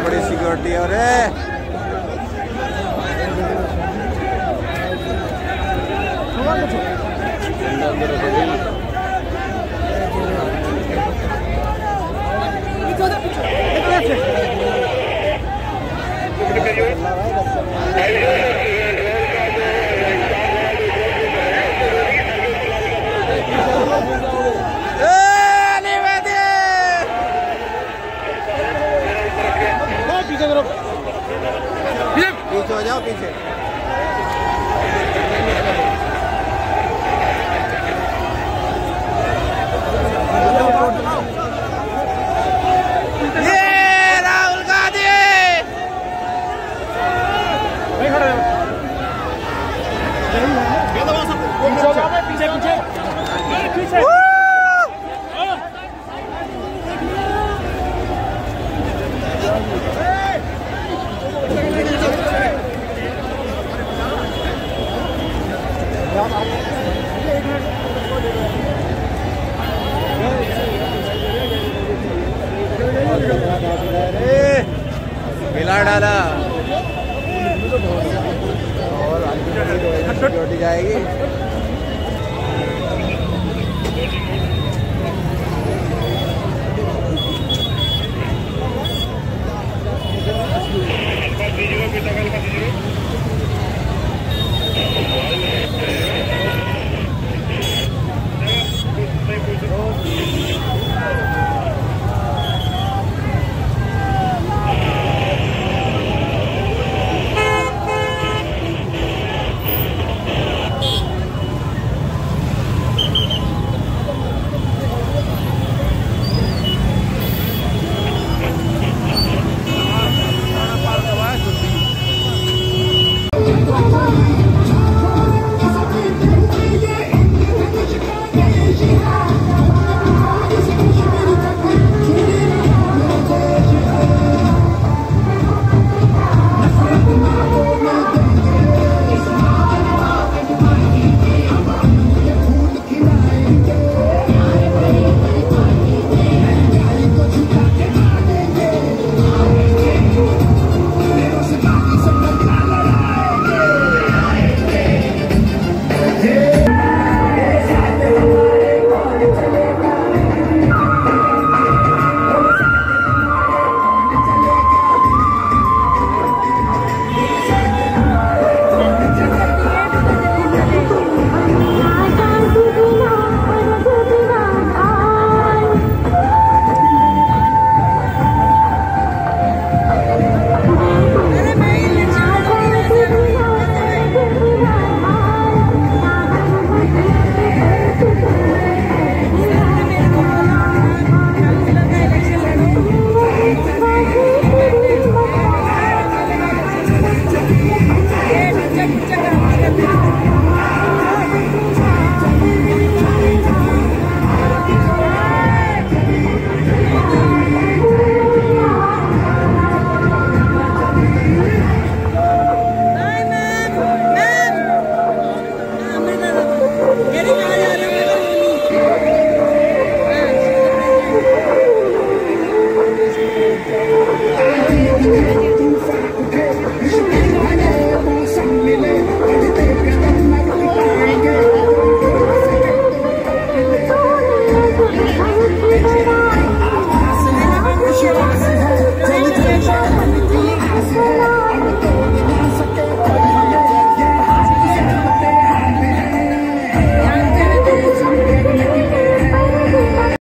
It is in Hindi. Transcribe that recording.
बड़ी सिक्योरिटी और Thank you. जाओ पीछे। पीछे पीछे पीछे मिला डाला और जाएगी?